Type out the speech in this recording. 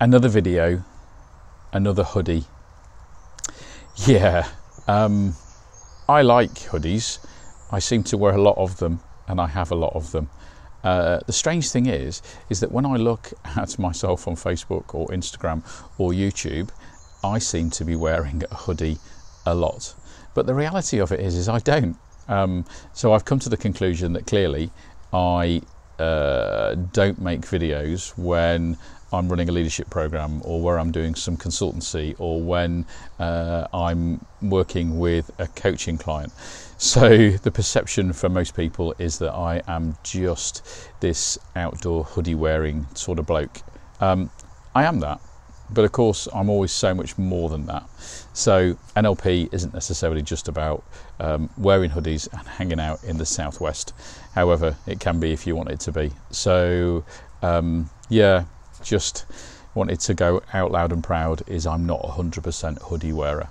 another video, another hoodie. Yeah, um, I like hoodies. I seem to wear a lot of them, and I have a lot of them. Uh, the strange thing is, is that when I look at myself on Facebook or Instagram or YouTube, I seem to be wearing a hoodie a lot. But the reality of it is, is I don't. Um, so I've come to the conclusion that clearly I uh, don't make videos when I'm running a leadership program or where I'm doing some consultancy or when uh, I'm working with a coaching client. So the perception for most people is that I am just this outdoor hoodie wearing sort of bloke. Um, I am that, but of course I'm always so much more than that. So NLP isn't necessarily just about um, wearing hoodies and hanging out in the southwest. However, it can be if you want it to be. So um, yeah just wanted to go out loud and proud is I'm not a 100% hoodie wearer.